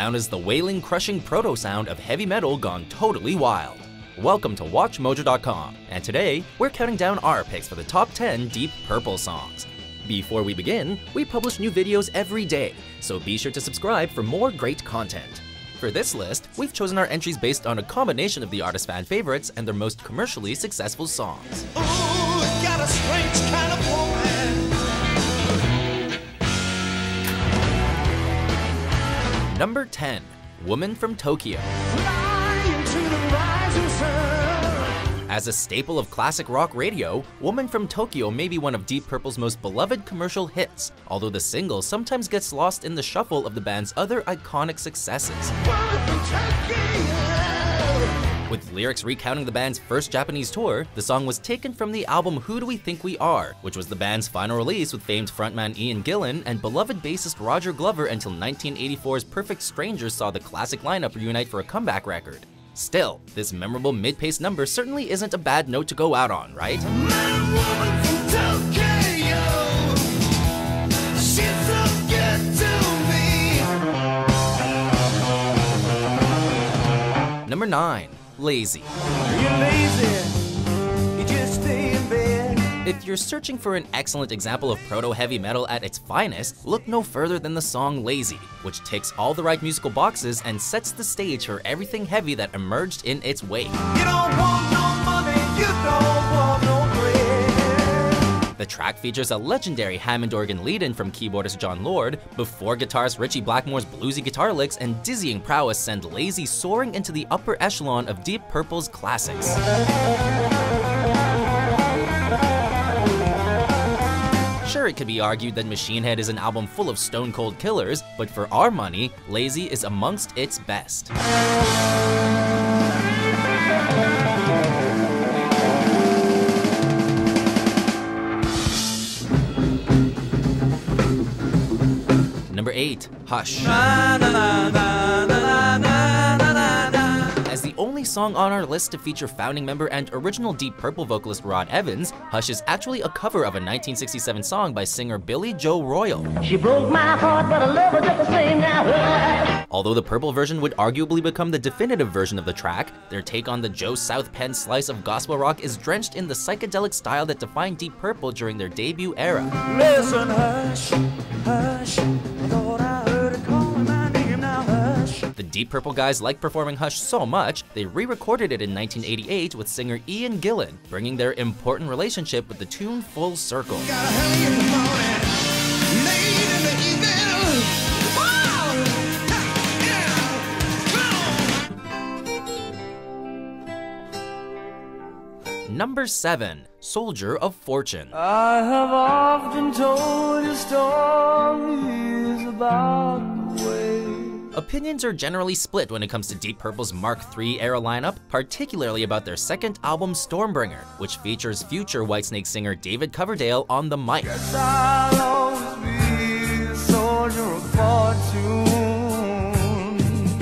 sound is the wailing, crushing proto sound of heavy metal gone totally wild. Welcome to WatchMojo.com, and today we're counting down our picks for the top 10 Deep Purple songs. Before we begin, we publish new videos every day, so be sure to subscribe for more great content. For this list, we've chosen our entries based on a combination of the artist's fan favorites and their most commercially successful songs. Number 10, Woman from Tokyo. As a staple of classic rock radio, Woman from Tokyo may be one of Deep Purple's most beloved commercial hits, although the single sometimes gets lost in the shuffle of the band's other iconic successes. With lyrics recounting the band's first Japanese tour, the song was taken from the album Who Do We Think We Are, which was the band's final release with famed frontman Ian Gillan and beloved bassist Roger Glover until 1984's Perfect Strangers saw the classic lineup reunite for a comeback record. Still, this memorable mid-paced number certainly isn't a bad note to go out on, right? Number 9, Lazy. You're lazy. You just stay in bed. If you're searching for an excellent example of proto-heavy metal at its finest, look no further than the song Lazy, which ticks all the right musical boxes and sets the stage for everything heavy that emerged in its wake. The track features a legendary Hammond organ lead-in from keyboardist Jon Lord, before guitarist Ritchie Blackmore's bluesy guitar licks and dizzying prowess send Lazy soaring into the upper echelon of Deep Purple's classics. Sure, it could be argued that Machine Head is an album full of stone cold killers, but for our money, Lazy is amongst its best. 8, Hush. As the only song on our list to feature founding member and original Deep Purple vocalist Rod Evans, Hush is actually a cover of a 1967 song by singer Billy Joe Royal. She broke my heart, but I love her just the same now. Although the Purple version would arguably become the definitive version of the track, their take on the Joe South Penn slice of gospel rock is drenched in the psychedelic style that defined Deep Purple during their debut era. Listen, hush, hush. Deep Purple guys liked performing Hush so much, they re-recorded it in 1988 with singer Ian Gillan, bringing their important relationship with the tune full circle. Number 7, Soldier of Fortune. I have often told you stories about. Opinions are generally split when it comes to Deep Purple's Mark III era lineup, particularly about their second album Stormbringer, which features future Whitesnake singer David Coverdale on the mic. I'll always be a soldier of fortune.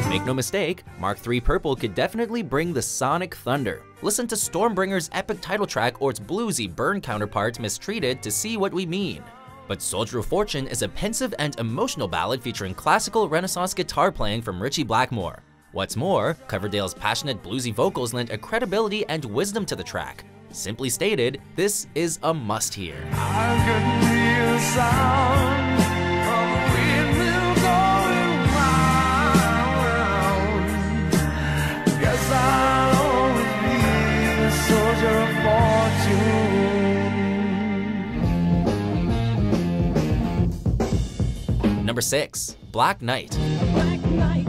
Make no mistake, Mark III Purple could definitely bring the sonic thunder. Listen to Stormbringer's epic title track or its bluesy burn counterpart Mistreated to see what we mean. But Soldier of Fortune is a pensive and emotional ballad featuring classical Renaissance guitar playing from Ritchie Blackmore. What's more, Coverdale's passionate bluesy vocals lend a credibility and wisdom to the track. Simply stated, this is a can hear Number 6, Black Night. Black night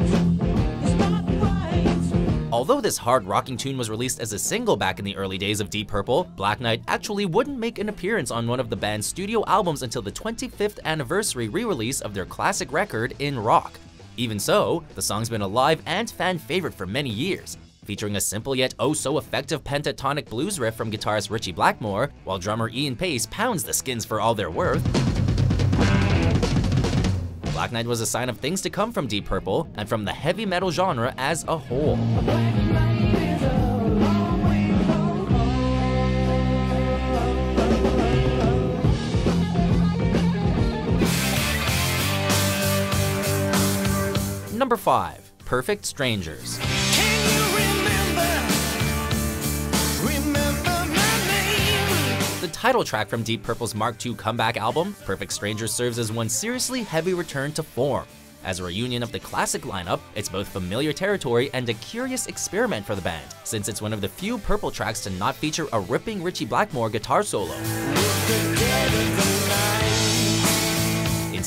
right. Although this hard rocking tune was released as a single back in the early days of Deep Purple, Black Night actually wouldn't make an appearance on one of the band's studio albums until the 25th anniversary re-release of their classic record, In Rock. Even so, the song's been a live and fan favorite for many years, featuring a simple yet oh so effective pentatonic blues riff from guitarist Ritchie Blackmore, while drummer Ian Paice pounds the skins for all they're worth. Black Night was a sign of things to come from Deep Purple and from the heavy metal genre as a whole. Number 5. Perfect Strangers. Title track from Deep Purple's Mark II comeback album, Perfect Strangers serves as one seriously heavy return to form. As a reunion of the classic lineup, it's both familiar territory and a curious experiment for the band, since it's one of the few Purple tracks to not feature a ripping Ritchie Blackmore guitar solo.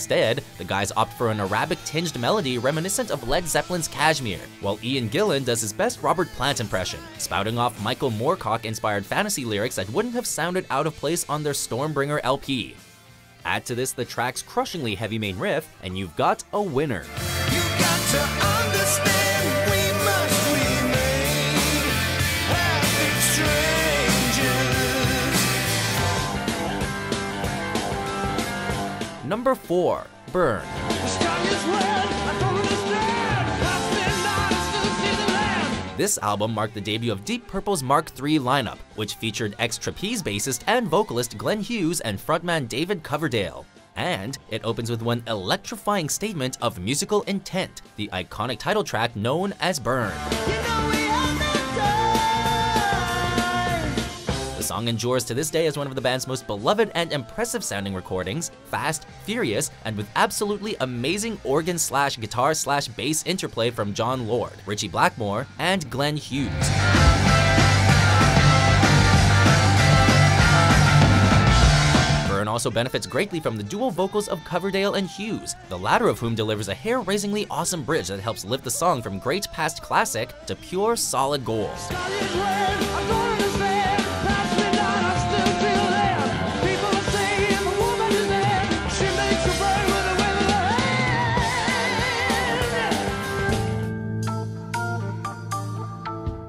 Instead, the guys opt for an Arabic-tinged melody reminiscent of Led Zeppelin's Kashmir, while Ian Gillan does his best Robert Plant impression, spouting off Michael Moorcock-inspired fantasy lyrics that wouldn't have sounded out of place on their Stormbringer LP. Add to this the track's crushingly heavy main riff, and you've got a winner. See the land. This album marked the debut of Deep Purple's Mark III lineup, which featured ex-trapeze bassist and vocalist Glenn Hughes and frontman David Coverdale. And it opens with one electrifying statement of musical intent, the iconic title track known as Burn. You know The song endures to this day as one of the band's most beloved and impressive sounding recordings, fast, furious, and with absolutely amazing organ slash guitar slash bass interplay from Jon Lord, Ritchie Blackmore, and Glenn Hughes. Also benefits greatly from the dual vocals of Coverdale and Hughes, the latter of whom delivers a hair-raisingly awesome bridge that helps lift the song from great past classic to pure solid gold.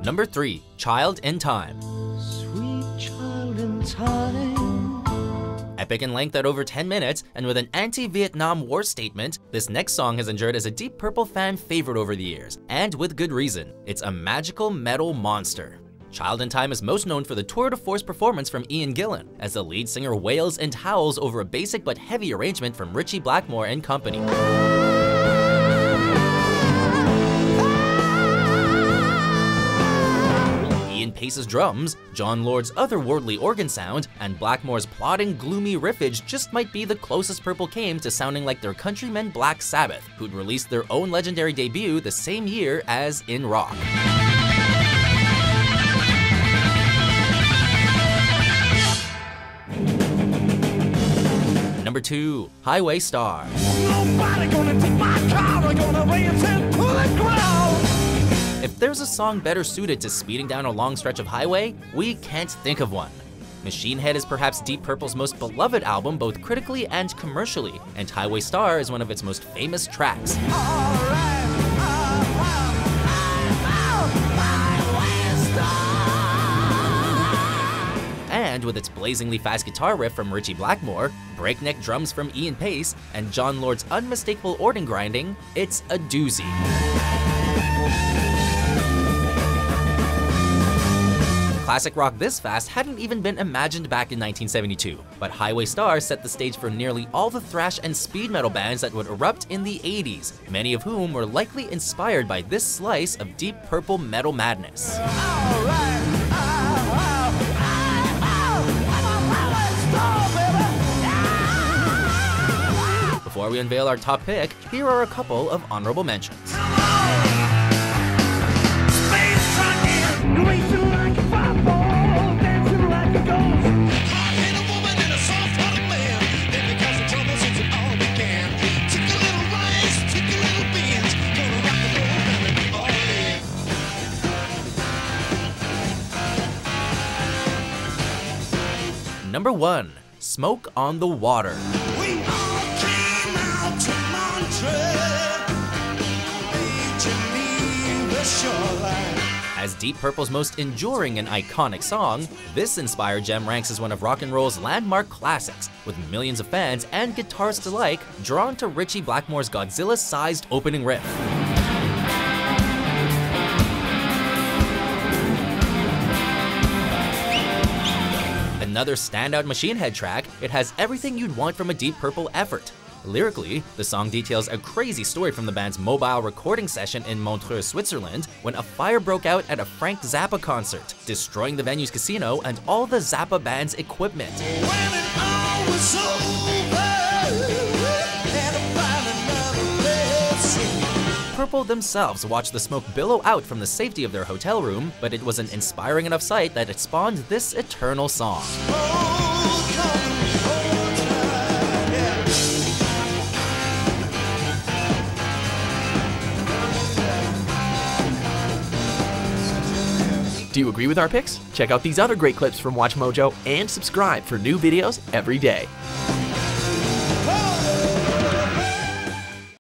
Number 3. Child in Time. Sweet child in time. Epic in length at over 10 minutes, and with an anti-Vietnam War statement, this next song has endured as a Deep Purple fan favorite over the years, and with good reason. It's a magical metal monster. Child in Time is most known for the tour de force performance from Ian Gillan, as the lead singer wails and howls over a basic but heavy arrangement from Ritchie Blackmore and company. Paice's drums, Jon Lord's otherworldly organ sound, and Blackmore's plodding, gloomy riffage just might be the closest Purple came to sounding like their countrymen Black Sabbath, who'd released their own legendary debut the same year as In Rock. Number 2. Highway Star. If there's a song better suited to speeding down a long stretch of highway, we can't think of one. Machine Head is perhaps Deep Purple's most beloved album both critically and commercially, and Highway Star is one of its most famous tracks. And with its blazingly fast guitar riff from Ritchie Blackmore, breakneck drums from Ian Paice, and Jon Lord's unmistakable organ grinding, it's a doozy. Classic rock this fast hadn't even been imagined back in 1972, but Highway Star set the stage for nearly all the thrash and speed metal bands that would erupt in the 80s, many of whom were likely inspired by this slice of deep purple metal madness. Before we unveil our top pick, here are a couple of honorable mentions. Number 1. Smoke on the Water. We all came out to Montreux, As Deep Purple's most enduring and iconic song, this inspired gem ranks as one of rock and roll's landmark classics, with millions of fans and guitarists alike drawn to Ritchie Blackmore's Godzilla-sized opening riff. Another standout Machine Head track, it has everything you'd want from a Deep Purple effort. Lyrically, the song details a crazy story from the band's mobile recording session in Montreux, Switzerland, when a fire broke out at a Frank Zappa concert, destroying the venue's casino and all the Zappa band's equipment. Purple themselves watched the smoke billow out from the safety of their hotel room, but it was an inspiring enough sight that it spawned this eternal song. Do you agree with our picks? Check out these other great clips from WatchMojo and subscribe for new videos every day.